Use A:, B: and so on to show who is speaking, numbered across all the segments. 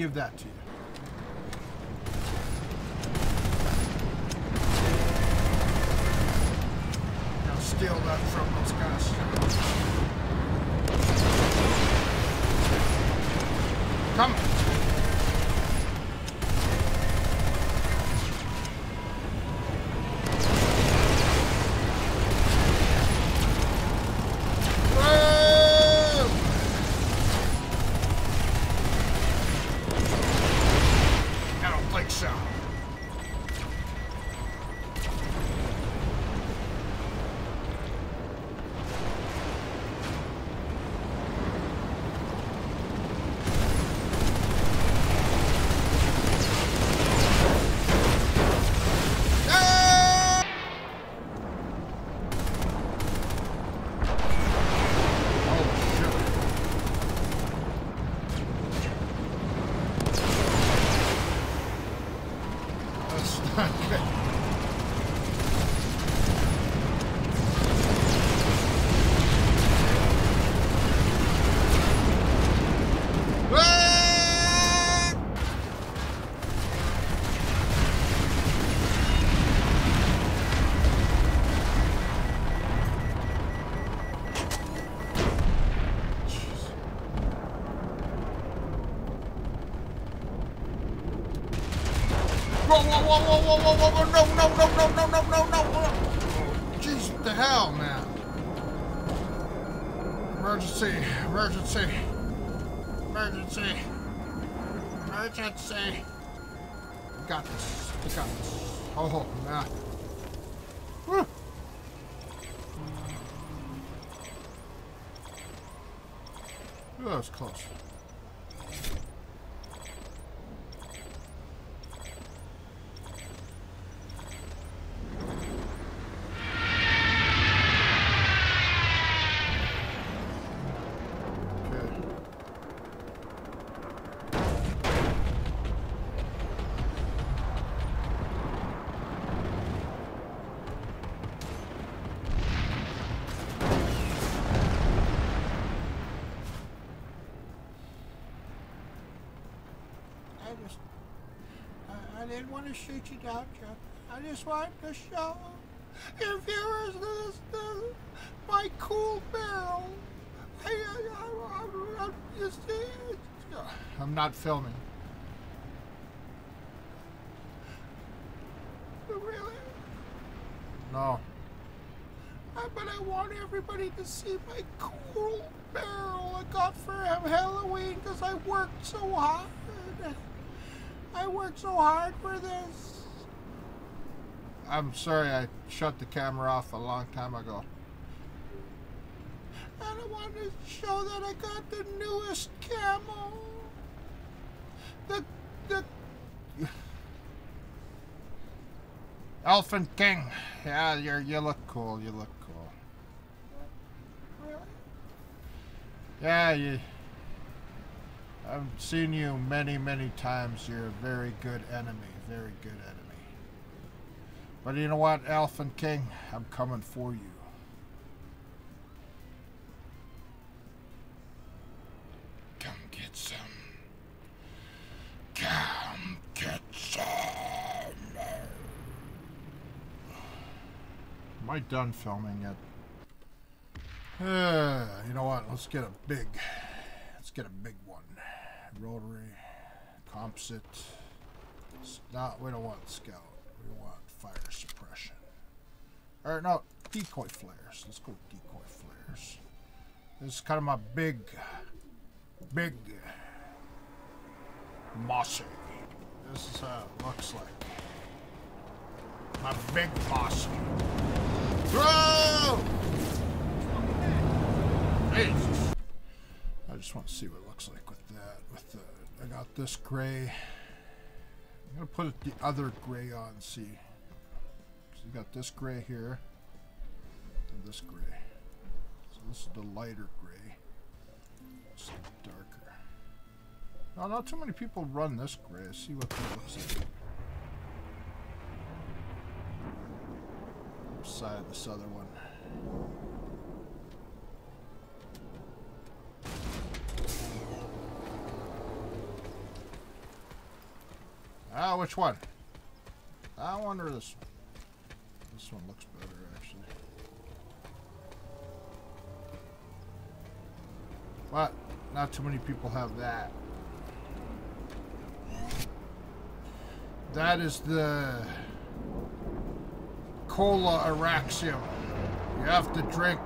A: give that to you. Now steal that from those guys. Come. whoa, whoa, whoa, whoa, whoa, whoa, no, no, no, no, no, no, no, no. Jeez, what the hell, man? Emergency, emergency, emergency, emergency. We got this, we got this. Oh, man. Whew. That was close.
B: Didn't want to shoot you down, Chuck. I just wanted to show your viewers this, this my cool barrel. I, I, I, I, just,
A: I'm not filming.
B: Really?
A: No.
B: But I want everybody to see my cool barrel I got for Halloween because I worked so hard. I worked so hard for this.
A: I'm sorry I shut the camera off a long time ago.
B: And I wanted to show that I got the newest camo. The the
A: Elfin King. Yeah, you you look cool. You look cool.
B: Really?
A: Yeah, you I've seen you many, many times. You're a very good enemy. Very good enemy. But you know what, Elfin King? I'm coming for you. Come get some. Come get some. Am I done filming yet? Uh, you know what? Let's get a big, let's get a big one rotary, composite. Not, we don't want scout. We want fire suppression. Or no, decoy flares. Let's go decoy flares. This is kind of my big, big mossy. This is how it looks like. My big mossy. Whoa! Jesus. I just want to see what that. With the, I got this gray. I'm gonna put the other gray on. See, so you got this gray here, and this gray. So this is the lighter gray. This is darker. No, not too many people run this gray. See what that looks like. Side this other one. Ah, which one? I wonder this one? This one looks better, actually. But, not too many people have that. That is the Cola Auraxium. You have to drink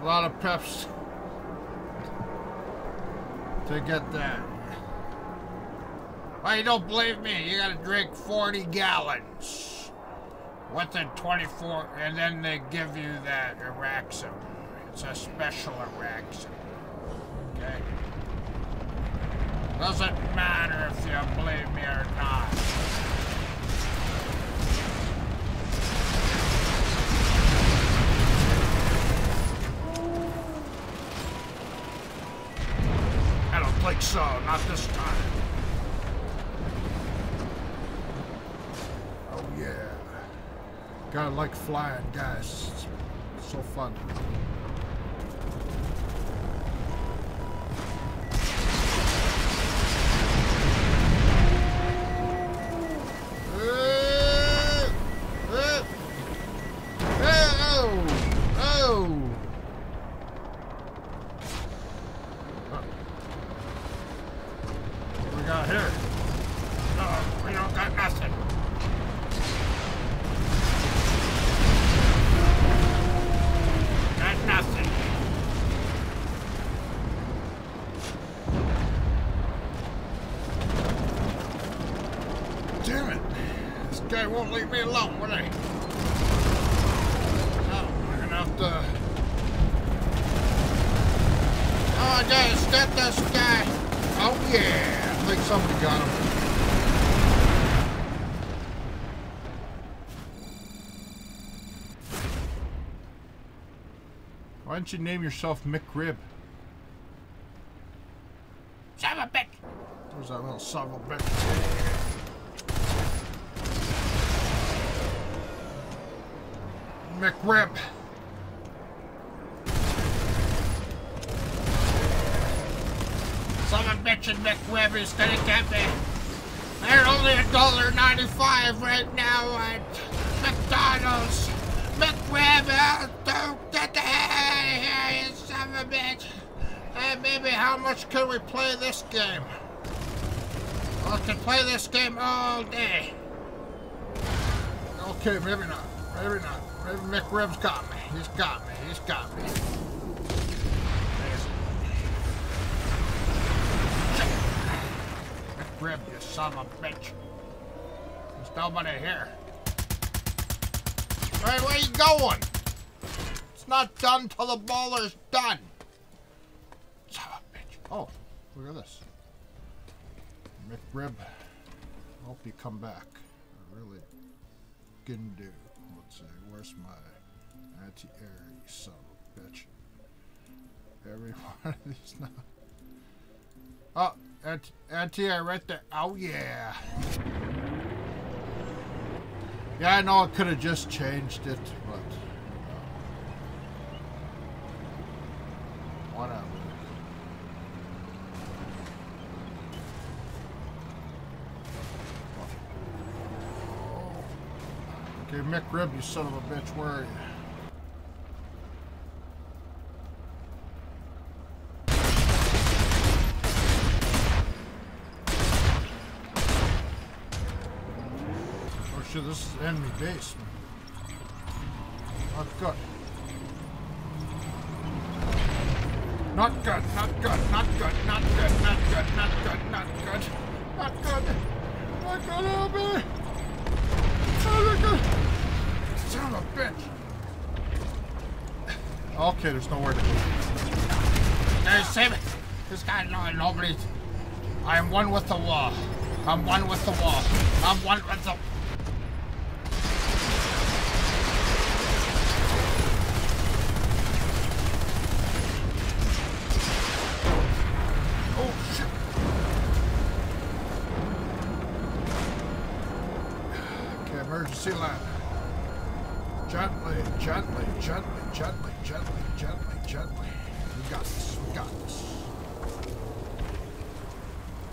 A: a lot of Peps to get that. Well, you don't believe me? You gotta drink 40 gallons within 24, and then they give you that Auraxium. It's a special Auraxium. Okay? Doesn't matter if you believe me or not. I don't think so, not this time. Oh yeah. Gotta like flying, guys. It's so fun. Got here? No, we don't got nothing. Won't leave me alone, will he? Oh, we're gonna have to... Oh, guys, get this guy. Oh, yeah. I think somebody got him. Why don't you name yourself McRib? Son of a bitch! There's that little son of a bitch. McRib. A bitch and McRib is gonna get me. They're only a dollar ninety-five right now at McDonald's. McRib, uh, don't get the hell out of here, you son of a bitch. Hey, baby, how much can we play this game? I can play this game all day. Okay, maybe not. Maybe not. Maybe McRib's got me. He's got me. He's got me. McRib, you son of a bitch. There's nobody here. Hey, where you going? It's not done till the bowler's done. Son of a bitch. Oh, look at this. McRib, hope you come back. I really can do. Let's where's my anti-air, you son of a bitch? Every one now. Oh, anti- anti-air right there. Oh, yeah. Yeah, I know I could have just changed it, but... uh, whatever. Okay, McRib, you son of a bitch, where are you? Oh shit, this is enemy base. Not good. Not good, not good, not good, not good, not good, not good, not good, not good, not good, help me! Oh my god! Son of a bitch! Okay, there's nowhere to go.
B: Guys, save it! This guy, no, nobody. I am one with the wall. I'm one with the wall. I'm one with the. Oh
A: emergency line. Gently, gently, gently, gently, gently, gently, gently. We got this. We got this.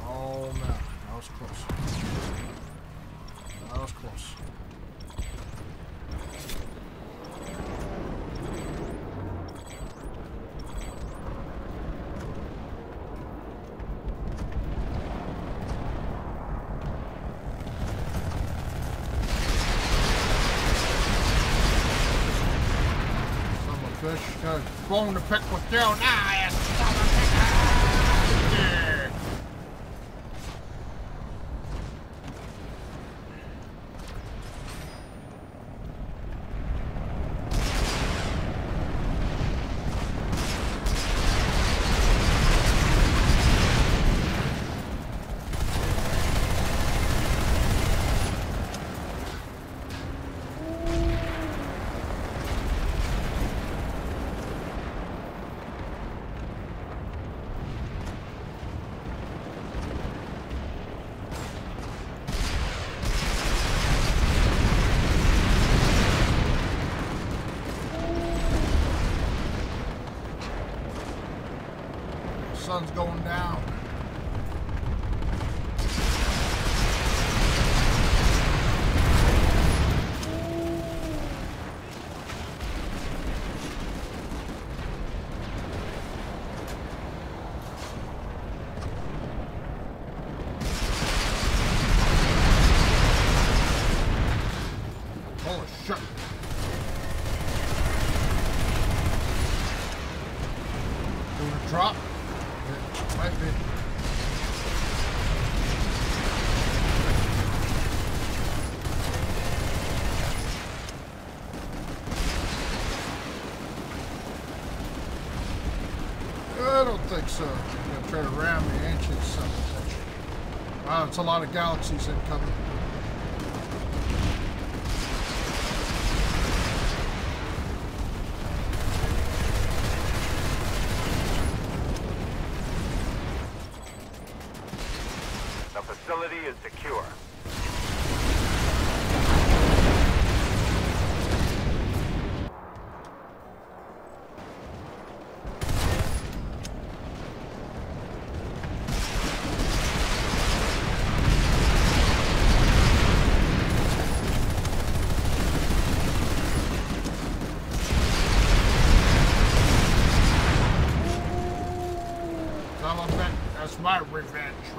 A: Oh no, that was close. That was close. Bitch, to pick pickles down. Ah, sun's going down. drop I don't think so. You're gonna try to ram me, ain't you, of a bitch? Wow, it's a lot of galaxies incoming.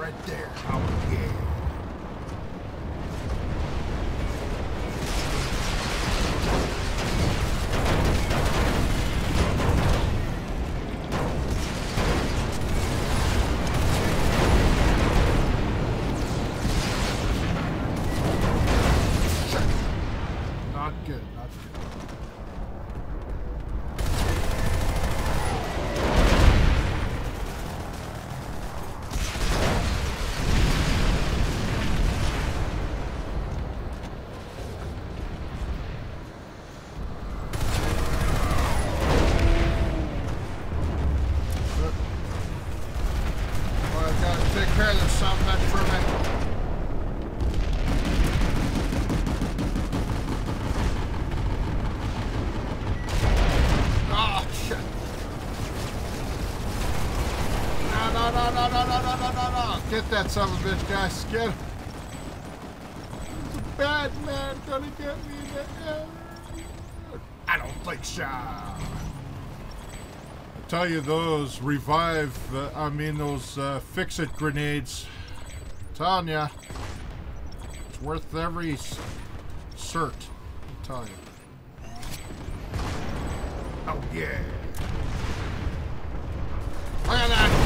A: Right there. Get that son of a bitch, guys. Get him. Bad man gonna get me in the air. I don't think so. I tell you, those revive, uh, I mean, those uh, fix-it grenades. telling ya. It's worth every cert. I tell you. Oh, yeah. Look at that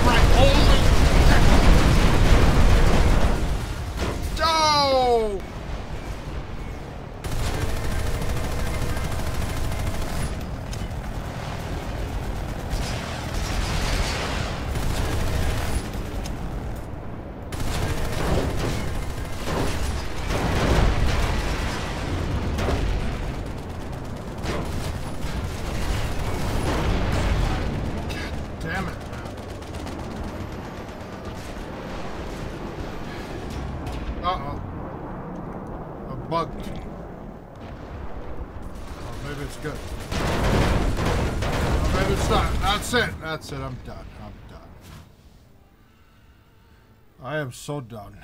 A: Stop. That's it. That's it. I'm done. I'm done. I am so done.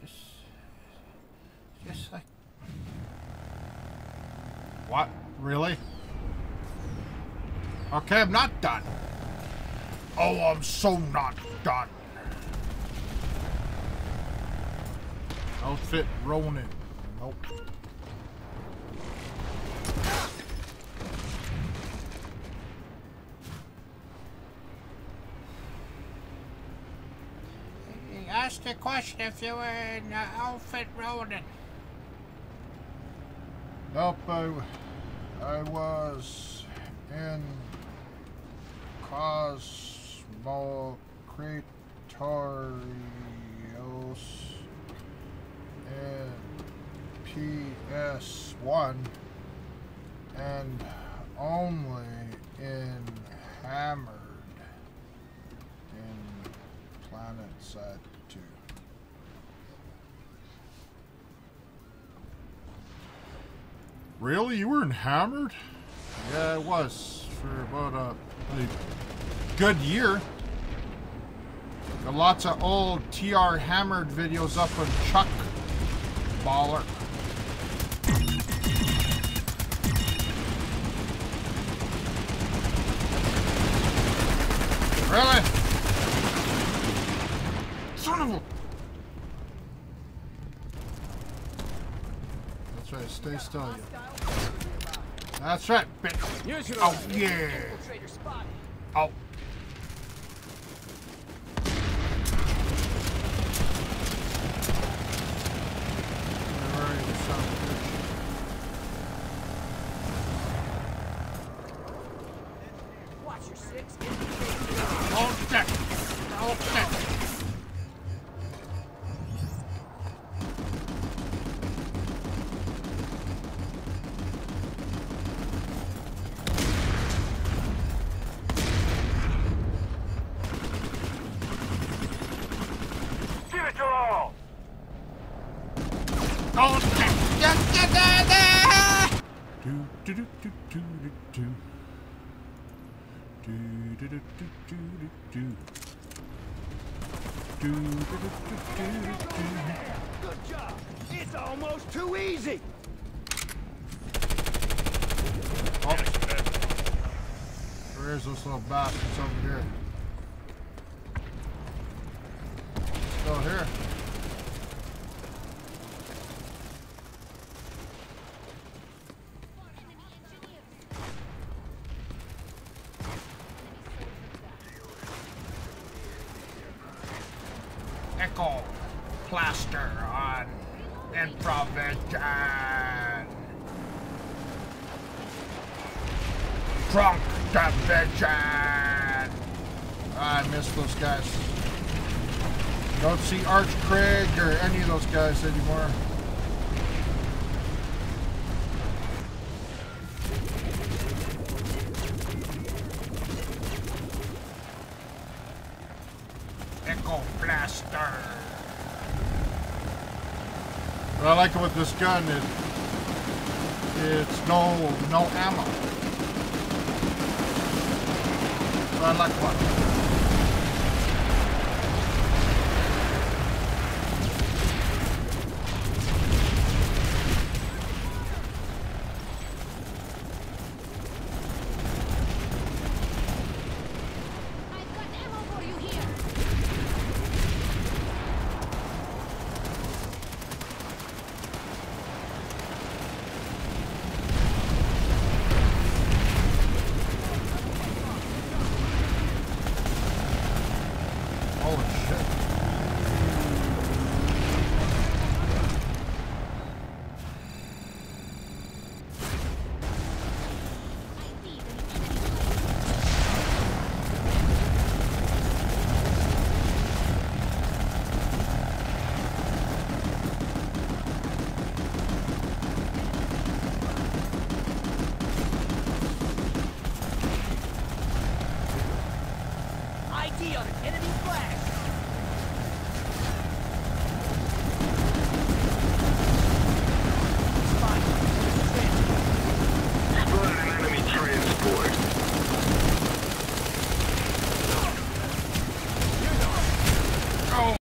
B: Just, just like
A: What? Really? Okay, I'm not done. Oh, I'm so not done. Outfit Ronin. Nope.
B: Asked the question if you were in uh, outfit Ronin.
A: Nope, I, I was in Cosmo Kratorios in PS1 and only in Hammered in Planetside Really? You weren't Hammered? Yeah, I was for about a, a good year. Got lots of old TR Hammered videos up on Chuck Baller. Really? Son of a... That's right, stay still, you. That's right, bitch. Oh, yeah. Oh.
C: Watch your six. Good job. It's almost too easy.
A: Oh. Those little bastards over here? Still here. Improvisation. Drunk division. I miss those guys. Don't see Arch Craig or any of those guys anymore. With this gun is it's no no ammo. So I like what?